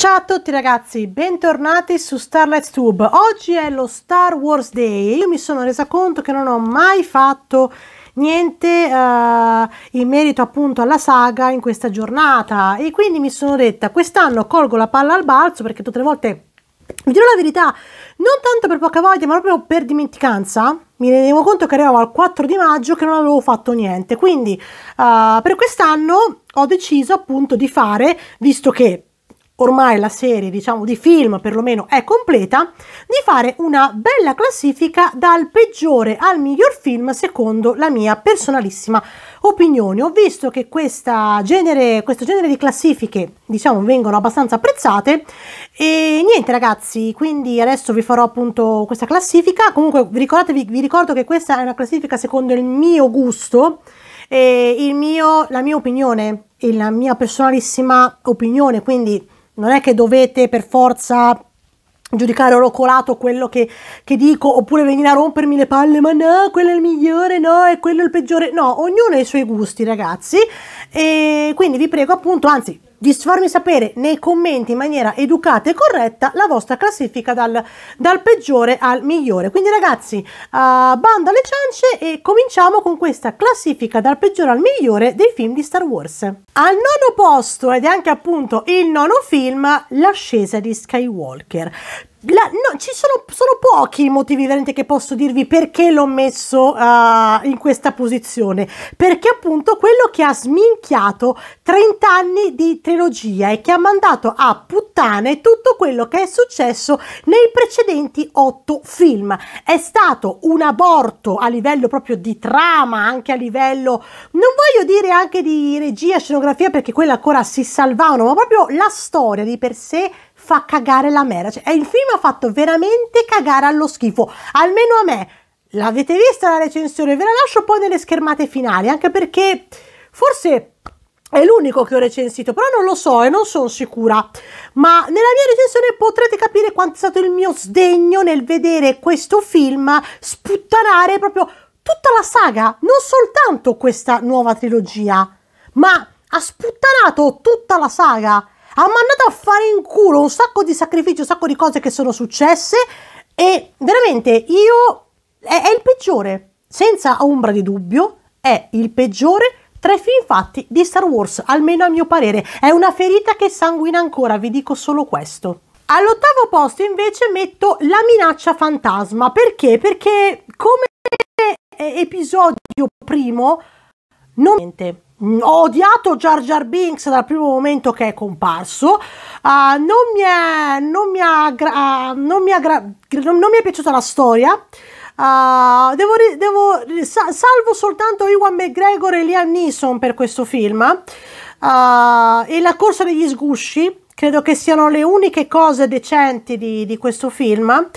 Ciao a tutti ragazzi, bentornati su Starlight Tube. Oggi è lo Star Wars Day. Io mi sono resa conto che non ho mai fatto niente uh, in merito appunto alla saga in questa giornata e quindi mi sono detta quest'anno colgo la palla al balzo perché tutte le volte vi dirò la verità, non tanto per poca voglia, ma proprio per dimenticanza. Mi rendevo conto che arrivavo al 4 di maggio che non avevo fatto niente. Quindi uh, per quest'anno ho deciso appunto di fare, visto che ormai la serie diciamo di film perlomeno è completa di fare una bella classifica dal peggiore al miglior film secondo la mia personalissima opinione. Ho visto che genere, questo genere di classifiche diciamo vengono abbastanza apprezzate. E niente ragazzi quindi adesso vi farò appunto questa classifica. Comunque ricordatevi vi ricordo che questa è una classifica secondo il mio gusto. E mio, la mia opinione e la mia personalissima opinione quindi non è che dovete per forza giudicare orocolato quello che, che, dico oppure venire a rompermi le palle ma no quello è il migliore no è quello il peggiore. No ognuno ha i suoi gusti ragazzi. E quindi vi prego appunto anzi di farmi sapere nei commenti in maniera educata e corretta la vostra classifica dal, dal peggiore al migliore. Quindi ragazzi, uh, bando alle ciance e cominciamo con questa classifica dal peggiore al migliore dei film di Star Wars. Al nono posto, ed è anche appunto il nono film, L'ascesa di Skywalker. La, no, ci sono, sono, pochi i motivi veramente che posso dirvi perché l'ho messo uh, in questa posizione. Perché appunto quello che ha sminchiato 30 anni di trilogia e che ha mandato a puttane tutto quello che è successo nei precedenti 8 film. È stato un aborto a livello proprio di trama, anche a livello, non voglio dire anche di regia, scenografia, perché quella ancora si salvavano, ma proprio la storia di per sé fa cagare la mera. Cioè, il film ha fatto veramente cagare allo schifo, almeno a me. L'avete vista la recensione? Ve la lascio poi nelle schermate finali, anche perché forse è l'unico che ho recensito, però non lo so e non sono sicura. Ma nella mia recensione potrete capire quanto è stato il mio sdegno nel vedere questo film sputtanare proprio tutta la saga, non soltanto questa nuova trilogia, ma ha sputtanato tutta la saga ha mandato a fare in culo un sacco di sacrifici, un sacco di cose che sono successe e veramente io è, è il peggiore, senza ombra di dubbio, è il peggiore tra i film fatti di Star Wars, almeno a mio parere. È una ferita che sanguina ancora, vi dico solo questo. All'ottavo posto invece metto la minaccia fantasma. Perché? Perché come episodio primo non niente ho odiato Jar Jar Binks dal primo momento che è comparso. Uh, non, mi è, non, mi ha, uh, non, mi ha, non, mi è piaciuta la storia. Uh, devo, devo, salvo soltanto Iwan McGregor e Liam Neeson per questo film. e la corsa degli sgusci. Credo che siano le uniche cose decenti di, di questo film.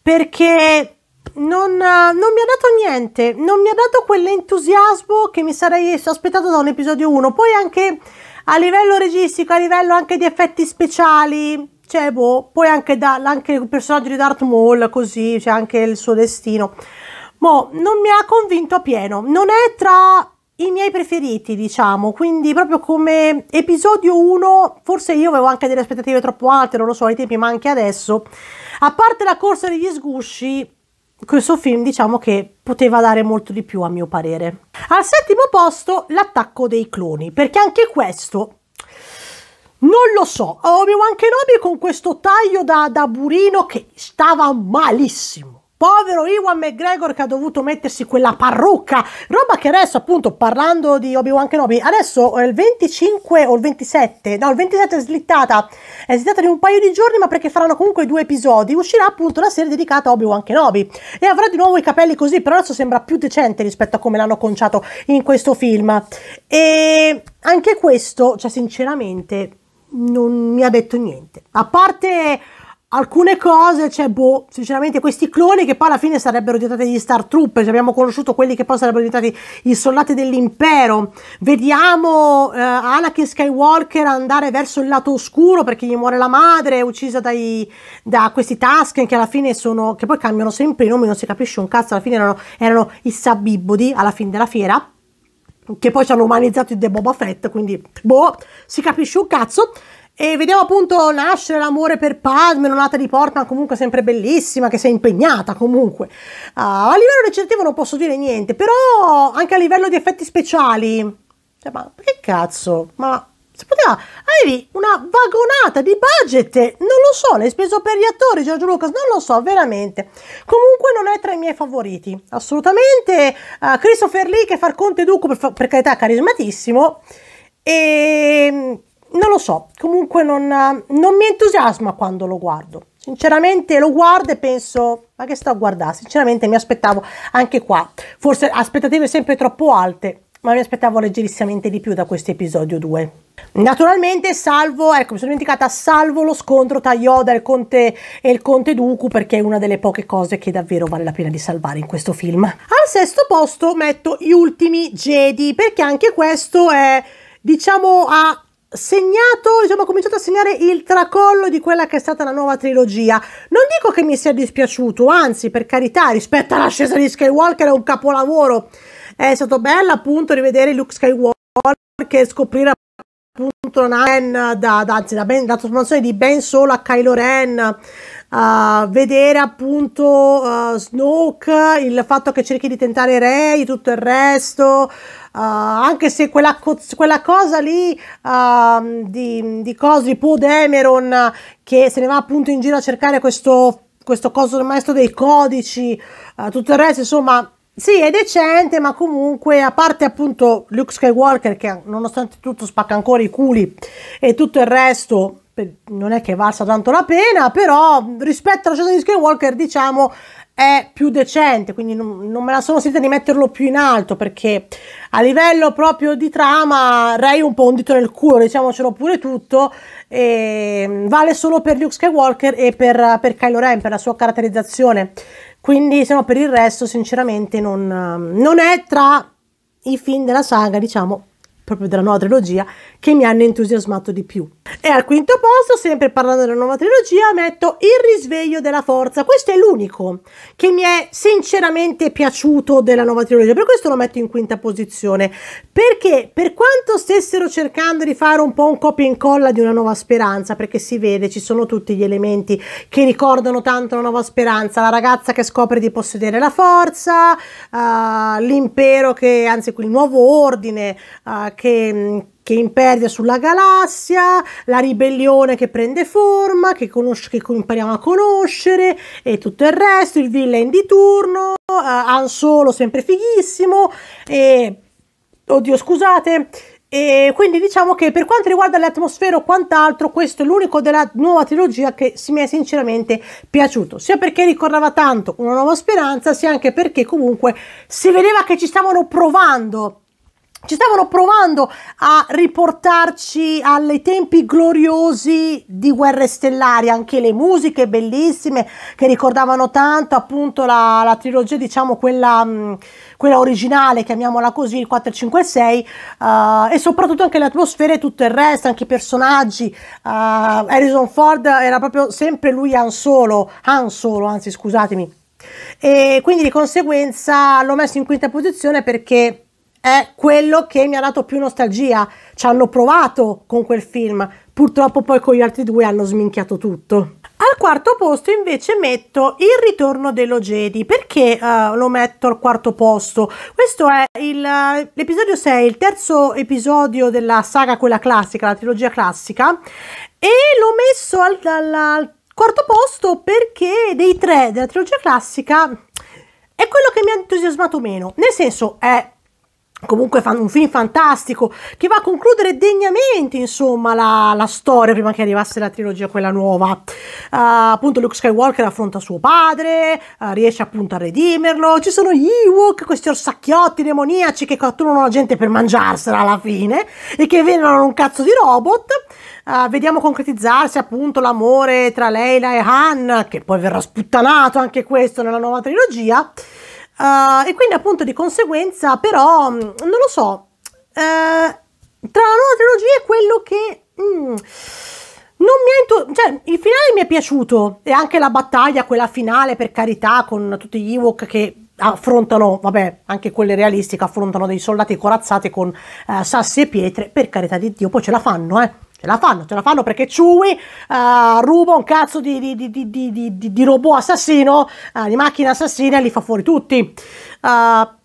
Perché non, non, mi ha dato niente, non mi ha dato quell'entusiasmo che mi sarei aspettato da un episodio 1. Poi anche a livello registico, a livello anche di effetti speciali, cioè boh, poi anche, da, anche il personaggio di Darth Maul, così, c'è cioè anche il suo destino. Boh, non mi ha convinto a pieno, non è tra i miei preferiti, diciamo, quindi proprio come episodio 1, forse io avevo anche delle aspettative troppo alte, non lo so, ai tempi, ma anche adesso. A parte la corsa degli sgusci, questo film diciamo che poteva dare molto di più a mio parere. Al settimo posto l'attacco dei cloni, perché anche questo non lo so, Obi-Wan Kenobi con questo taglio da, da burino che stava malissimo Povero Iwan McGregor che ha dovuto mettersi quella parrucca, roba che adesso appunto parlando di Obi-Wan Kenobi, adesso il 25 o il 27, no il 27 è slittata, è slittata di un paio di giorni ma perché faranno comunque due episodi, uscirà appunto la serie dedicata a Obi-Wan Kenobi. E avrà di nuovo i capelli così, però adesso sembra più decente rispetto a come l'hanno conciato in questo film. E anche questo, cioè sinceramente non mi ha detto niente, a parte alcune cose, cioè, boh, sinceramente questi cloni che poi alla fine sarebbero diventati gli Star Trooper, cioè abbiamo conosciuto quelli che poi sarebbero diventati i soldati dell'impero, vediamo eh, Anakin Skywalker andare verso il lato oscuro perché gli muore la madre, uccisa dai, da questi Tusken che alla fine sono, che poi cambiano sempre i nomi, non si capisce un cazzo, alla fine erano, erano i Sabibodi alla fine della fiera, che poi ci hanno umanizzato il The Boba Fett, quindi boh, si capisce un cazzo, e vediamo appunto nascere l'amore per Padme, nonata di Portman comunque sempre bellissima, che si è impegnata comunque. Uh, a livello recitativo non posso dire niente, però anche a livello di effetti speciali, cioè, ma che cazzo, ma si poteva, avevi una vagonata di budget, non lo so, l'hai speso per gli attori, Giorgio Lucas, non lo so, veramente. Comunque non è tra i miei favoriti, assolutamente. Uh, Christopher Lee che fa il Conte Duco, per, per carità, carismatissimo, e non lo so, comunque non, non, mi entusiasma quando lo guardo. Sinceramente lo guardo e penso, ma che sto a guardare? Sinceramente mi aspettavo anche qua, forse aspettative sempre troppo alte, ma mi aspettavo leggerissimamente di più da questo episodio 2. Naturalmente salvo, ecco mi sono dimenticata, salvo lo scontro tra Yoda e il conte, e il conte Dooku perché è una delle poche cose che davvero vale la pena di salvare in questo film. Al sesto posto metto gli ultimi Jedi perché anche questo è diciamo a segnato, diciamo, ho cominciato a segnare il tracollo di quella che è stata la nuova trilogia. Non dico che mi sia dispiaciuto, anzi, per carità, rispetto all'ascesa di Skywalker è un capolavoro. È stato bello appunto rivedere Luke Skywalker e scoprire appunto Ren da, da, anzi, da ben, la trasformazione di Ben Solo a Kylo Ren. Uh, vedere appunto uh, Snoke, il fatto che cerchi di tentare Rey, tutto il resto, Uh, anche se quella, co- quella cosa lì uh, di, di Cosi, Poe Dameron, che se ne va appunto in giro a cercare questo, questo coso del maestro dei codici, uh, tutto il resto, insomma, sì, è decente, ma comunque, a parte appunto Luke Skywalker, che nonostante tutto spacca ancora i culi e tutto il resto, non è che valsa tanto la pena, però rispetto alla scelta di Skywalker, diciamo, è più decente, quindi non, non, me la sono sentita di metterlo più in alto perché a livello proprio di trama Ray un po' un dito nel culo, diciamocelo pure tutto, e vale solo per Luke Skywalker e per, per Kylo Ren, per la sua caratterizzazione. Quindi, se no, per il resto, sinceramente, non, non è tra i film della saga, diciamo, proprio della nuova trilogia, che mi hanno entusiasmato di più. E al quinto posto, sempre parlando della nuova trilogia, metto Il risveglio della forza. Questo è l'unico che mi è sinceramente piaciuto della nuova trilogia, per questo lo metto in quinta posizione. Perché per quanto stessero cercando di fare un po' un copia e incolla di una nuova speranza, perché si vede, ci sono tutti gli elementi che ricordano tanto la nuova speranza, la ragazza che scopre di possedere la forza, uh, l'impero che, anzi, il nuovo ordine uh, che che impervia sulla galassia, la ribellione che prende forma, che, conosce, che impariamo a conoscere e tutto il resto, il villain di turno, uh, Han Solo sempre fighissimo e oddio scusate e quindi diciamo che per quanto riguarda le atmosfere o quant'altro, questo è l'unico della nuova trilogia che mi è sinceramente piaciuto, sia perché ricordava tanto una nuova speranza, sia anche perché comunque si vedeva che ci stavano provando ci stavano provando a riportarci ai tempi gloriosi di Guerre Stellari, anche le musiche bellissime che ricordavano tanto appunto la, la trilogia, diciamo quella, mm, quella, originale, chiamiamola così, il 4, 5 e 6, uh, e soprattutto anche le atmosfere e tutto il resto, anche i personaggi. Uh, Harrison Ford era proprio sempre lui Han Solo, Han Solo, anzi scusatemi. E quindi di conseguenza l'ho messo in quinta posizione perché è quello che mi ha dato più nostalgia. Ci hanno provato con quel film, purtroppo poi con gli altri due hanno sminchiato tutto. Al quarto posto invece metto Il ritorno dello Jedi. Perché uh, lo metto al quarto posto? Questo è l'episodio 6, il terzo episodio della saga, quella classica, la trilogia classica, e l'ho messo al, al, al quarto posto perché dei tre della trilogia classica è quello che mi ha entusiasmato meno. Nel senso, è comunque un film fantastico che va a concludere degnamente insomma la, la storia prima che arrivasse la trilogia quella nuova. Uh, appunto Luke Skywalker affronta suo padre uh, riesce appunto a redimerlo. Ci sono gli Ewok questi orsacchiotti demoniaci che catturano la gente per mangiarsela alla fine e che vengono un cazzo di robot. Uh, vediamo concretizzarsi appunto l'amore tra Leila e Han che poi verrà sputtanato anche questo nella nuova trilogia Uh, e quindi appunto di conseguenza però mm, non lo so uh, tra la nuova trilogia è quello che mm, non mi ha intu- cioè il finale mi è piaciuto e anche la battaglia quella finale per carità con tutti gli Ewok che affrontano, vabbè, anche quelle realistiche affrontano dei soldati corazzati con uh, sassi e pietre, per carità di Dio, poi ce la fanno, eh. Ce la fanno, ce la fanno perché Chewie uh, ruba un cazzo di, di, di, di, robot assassino, uh, di macchina assassina e li fa fuori tutti. Uh,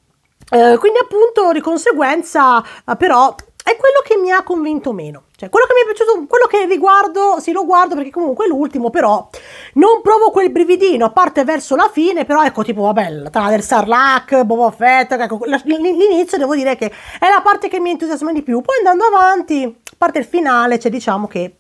quindi appunto di conseguenza però è quello che mi ha convinto meno. Cioè, quello che mi è piaciuto, quello che riguardo, sì, lo guardo perché comunque è l'ultimo, però non provo quel brividino, a parte verso la fine, però ecco, tipo, vabbè, tra del Sarlacc, Boba Fett, ecco, l'inizio devo dire che è la parte che mi entusiasma di più. Poi andando avanti, parte il finale, cioè diciamo che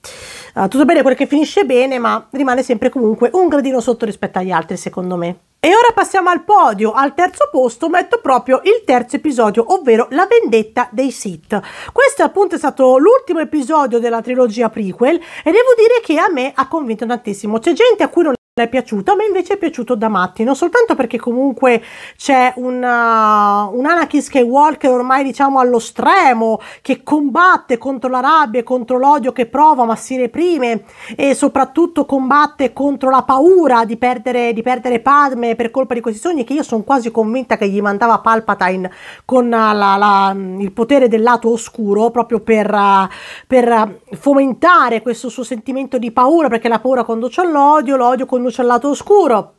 uh, tutto bene quel che finisce bene, ma rimane sempre comunque un gradino sotto rispetto agli altri, secondo me. E ora passiamo al podio, al terzo posto metto proprio il terzo episodio, ovvero La vendetta dei Sith. Questo appunto è stato l'ultimo episodio della trilogia prequel e devo dire che a me ha convinto tantissimo. C'è gente a cui non è piaciuto, a me invece è piaciuto da matti, non soltanto perché comunque c'è un, uh, un Anakin Skywalker ormai diciamo allo stremo, che combatte contro la rabbia e contro l'odio che prova ma si reprime e soprattutto combatte contro la paura di perdere, di perdere Padme per colpa di questi sogni che io sono quasi convinta che gli mandava Palpatine con la, la, il potere del lato oscuro proprio per, uh, per fomentare questo suo sentimento di paura perché la paura conduce all'odio, l'odio conduce conduce al lato oscuro.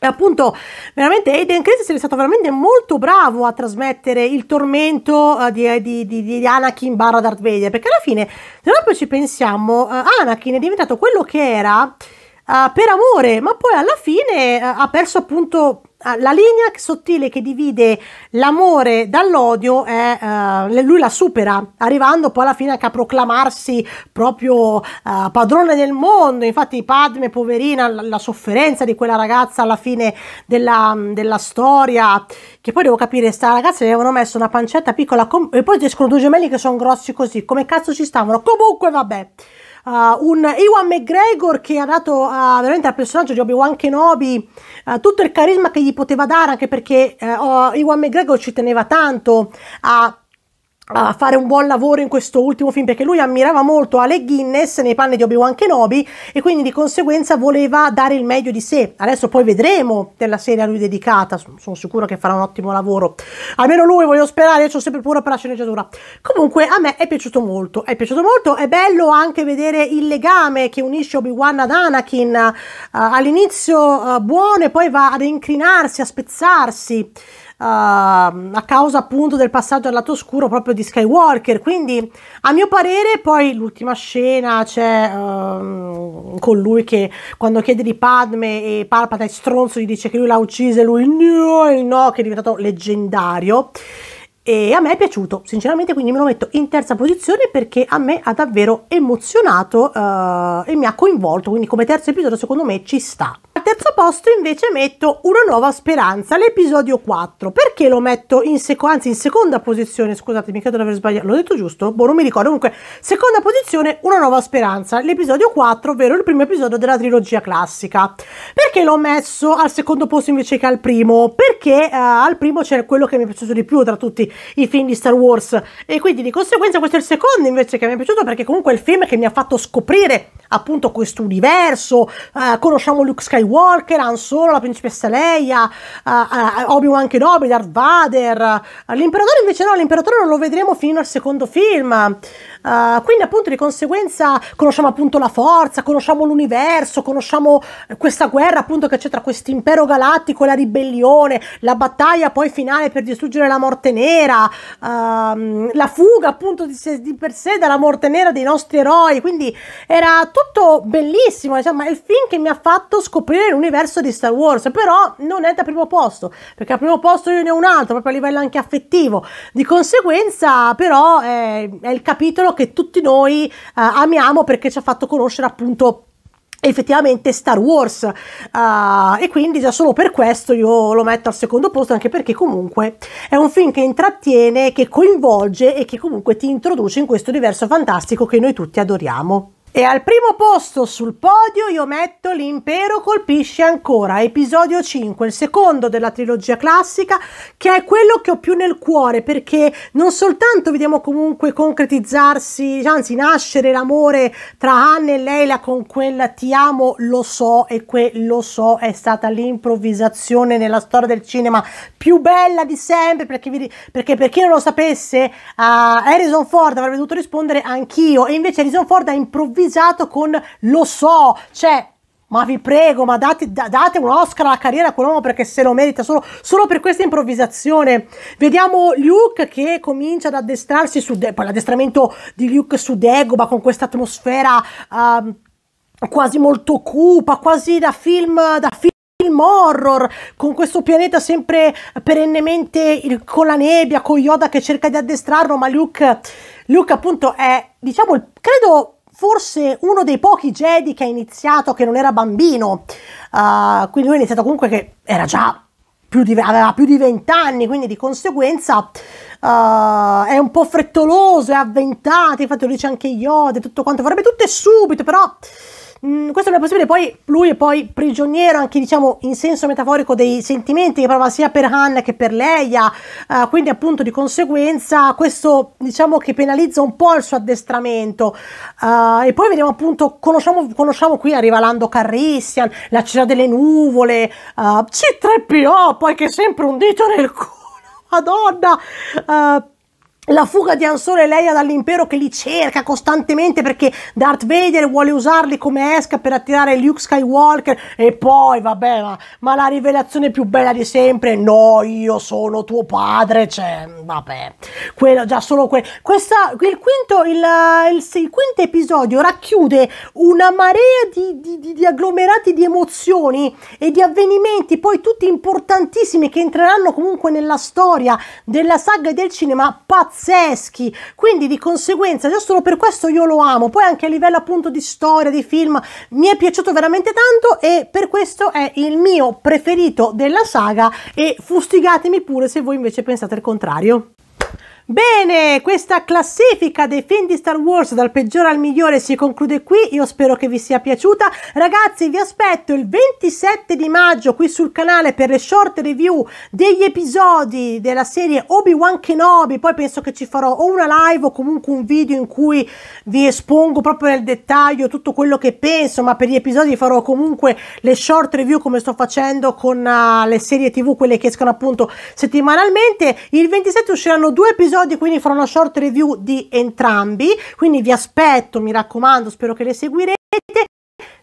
E appunto, veramente Aiden Christensen è stato veramente molto bravo a trasmettere il tormento uh, di, di, di, di, Anakin barra Darth Vader, perché alla fine, se poi ci pensiamo, uh, Anakin è diventato quello che era uh, per amore, ma poi alla fine ha perso appunto la linea sottile che divide l'amore dall'odio è uh, lui la supera arrivando poi alla fine a proclamarsi proprio uh, padrone del mondo. Infatti Padme poverina la, la, sofferenza di quella ragazza alla fine della, della storia che poi devo capire sta ragazza gli avevano messo una pancetta piccola e poi escono due gemelli che sono grossi così. Come cazzo ci stavano? Comunque vabbè Uh, un Iwan McGregor che ha dato uh, veramente al personaggio di Obi-Wan Kenobi uh, tutto il carisma che gli poteva dare anche perché Iwan McGregor ci teneva tanto a a fare un buon lavoro in questo ultimo film perché lui ammirava molto Alec Guinness nei panni di Obi-Wan Kenobi e quindi di conseguenza voleva dare il meglio di sé. Adesso poi vedremo della serie a lui dedicata, sono sicuro che farà un ottimo lavoro. Almeno lui voglio sperare, io ho sempre paura per la sceneggiatura. Comunque a me è piaciuto molto, è piaciuto molto, è bello anche vedere il legame che unisce Obi-Wan ad Anakin, uh, all'inizio uh, buono e poi va ad incrinarsi, a spezzarsi a causa appunto del passaggio al lato oscuro proprio di Skywalker. Quindi, a mio parere, poi l'ultima scena c'è uh, con lui che quando chiede di Padme e Palpatine stronzo gli dice che lui l'ha uccisa e lui no, il no, che è diventato leggendario e a me è piaciuto sinceramente quindi me lo metto in terza posizione perché a me ha davvero emozionato uh, e mi ha coinvolto quindi come terzo episodio secondo me ci sta terzo posto invece metto Una nuova speranza, l'episodio 4. Perché lo metto in seconda, anzi in seconda posizione, scusate, mi credo di aver sbagliato, l'ho detto giusto? Boh, non mi ricordo. Comunque, seconda posizione, Una nuova speranza, l'episodio 4, ovvero il primo episodio della trilogia classica. Perché l'ho messo al secondo posto invece che al primo? Perché uh, al primo c'è quello che mi è piaciuto di più tra tutti i film di Star Wars. E quindi di conseguenza questo è il secondo invece che mi è piaciuto perché comunque è il film che mi ha fatto scoprire appunto questo universo, uh, conosciamo Luke Skywalker, Han Solo, la principessa Leia, uh, uh, Obi-Wan Kenobi, Darth Vader, l'imperatore invece no, l'imperatore non lo vedremo fino al secondo film, quindi appunto di conseguenza conosciamo appunto la forza, conosciamo l'universo, conosciamo questa guerra appunto che c'è tra questo impero galattico e la ribellione, la battaglia poi finale per distruggere la morte nera, ehm, la fuga appunto di, di per sé dalla morte nera dei nostri eroi, quindi era tutto bellissimo, insomma, è il film che mi ha fatto scoprire l'universo di Star Wars, però non è da primo posto, perché al primo posto io ne ho un altro, proprio a livello anche affettivo. Di conseguenza, però, è, è il capitolo che tutti noi eh, amiamo perché ci ha fatto conoscere appunto effettivamente Star Wars. Uh, e quindi già solo per questo io lo metto al secondo posto anche perché comunque è un film che intrattiene che coinvolge e che comunque ti introduce in questo universo fantastico che noi tutti adoriamo E al primo posto sul podio io metto L'impero colpisce ancora, episodio 5, il secondo della trilogia classica, che è quello che ho più nel cuore perché non soltanto vediamo comunque concretizzarsi, anzi nascere l'amore tra Anne e Leila con quella ti amo, lo so e quel lo so è stata l'improvvisazione nella storia del cinema più bella di sempre perché, vi, perché per chi non lo sapesse uh, Harrison Ford avrebbe dovuto rispondere anch'io e invece Harrison Ford ha improvvisato improvvisato con lo so, cioè ma vi prego, ma date, date un Oscar alla carriera a quell'uomo perché se lo merita solo, solo, per questa improvvisazione. Vediamo Luke che comincia ad addestrarsi su poi l'addestramento di Luke su Dagobah con questa atmosfera uh, quasi molto cupa, quasi da film, da film horror con questo pianeta sempre perennemente con la nebbia, con Yoda che cerca di addestrarlo, ma Luke, Luke appunto è, diciamo, credo forse uno dei pochi Jedi che ha iniziato che non era bambino, uh, quindi lui ha iniziato comunque che era già più di, aveva più di 20 anni, quindi di conseguenza uh, è un po' frettoloso, è avventato, infatti lo dice anche Yoda e tutto quanto, vorrebbe tutto e subito, però Mm, questo è possibile. Poi lui è poi prigioniero anche, diciamo, in senso metaforico dei sentimenti che prova sia per Han che per Leia. Uh, quindi, appunto, di conseguenza, questo diciamo che penalizza un po' il suo addestramento. Uh, e poi vediamo appunto, conosciamo, conosciamo qui arriva Lando Carrissian, la città delle nuvole, uh, C3PO, poi che è sempre un dito nel culo. Madonna! Uh, la fuga di Han Solo e Leia dall'impero che li cerca costantemente perché Darth Vader vuole usarli come esca per attirare Luke Skywalker e poi vabbè ma, ma la rivelazione più bella di sempre no io sono tuo padre cioè vabbè. Quello già solo quello questa il quinto il, il, il, quinto episodio racchiude una marea di, di, di, di agglomerati di emozioni e di avvenimenti poi tutti importantissimi che entreranno comunque nella storia della saga e del cinema pazzesco pazzeschi, quindi di conseguenza già solo per questo io lo amo, poi anche a livello appunto di storia, di film, mi è piaciuto veramente tanto e per questo è il mio preferito della saga e fustigatemi pure se voi invece pensate il contrario. Bene, questa classifica dei film di Star Wars dal peggiore al migliore si conclude qui, io spero che vi sia piaciuta. Ragazzi, vi aspetto il 27 di maggio qui sul canale per le short review degli episodi della serie Obi-Wan Kenobi, poi penso che ci farò o una live o comunque un video in cui vi espongo proprio nel dettaglio tutto quello che penso, ma per gli episodi farò comunque le short review come sto facendo con uh, le serie tv, quelle che escono appunto settimanalmente. Il 27 usciranno due episodi episodi, quindi farò una short review di entrambi, quindi vi aspetto, mi raccomando, spero che le seguirete.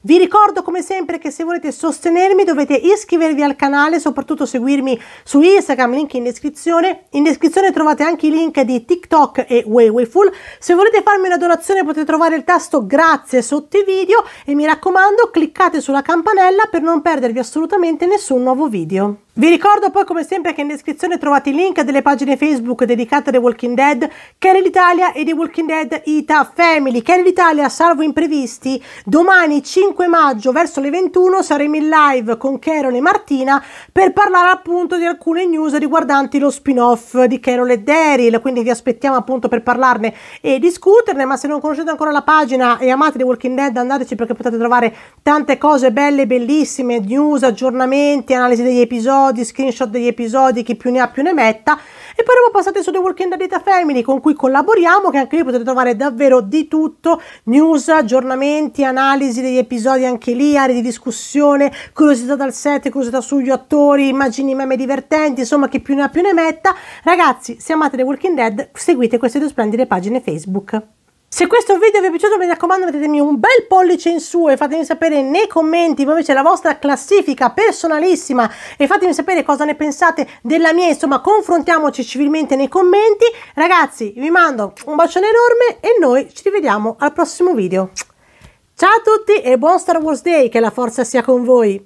Vi ricordo come sempre che se volete sostenermi dovete iscrivervi al canale, soprattutto seguirmi su Instagram, link in descrizione. In descrizione trovate anche i link di TikTok e Waywayful. Se volete farmi una donazione potete trovare il tasto grazie sotto i video e mi raccomando cliccate sulla campanella per non perdervi assolutamente nessun nuovo video. Vi ricordo poi come sempre che in descrizione trovate i link delle pagine Facebook dedicate a The Walking Dead, Carol Italia e The Walking Dead Ita Family. Carol Italia, salvo imprevisti, domani 5 maggio verso le 21 saremo in live con Carol e Martina per parlare appunto di alcune news riguardanti lo spin-off di Carol e Daryl, quindi vi aspettiamo appunto per parlarne e discuterne, ma se non conoscete ancora la pagina e amate The Walking Dead andateci perché potete trovare tante cose belle, bellissime, news, aggiornamenti, analisi degli episodi, episodi, screenshot degli episodi, chi più ne ha più ne metta. E poi dopo passate su The Walking Dead Data Family con cui collaboriamo, che anche lì potete trovare davvero di tutto, news, aggiornamenti, analisi degli episodi anche lì, aree di discussione, curiosità dal set, curiosità sugli attori, immagini meme divertenti, insomma chi più ne ha più ne metta. Ragazzi, se amate The Walking Dead, seguite queste due splendide pagine Facebook. Se questo video vi è piaciuto mi raccomando mettetemi un bel pollice in su e fatemi sapere nei commenti voi invece la vostra classifica personalissima e fatemi sapere cosa ne pensate della mia, insomma confrontiamoci civilmente nei commenti. Ragazzi vi mando un bacione enorme e noi ci rivediamo al prossimo video. Ciao a tutti e buon Star Wars Day, che la forza sia con voi!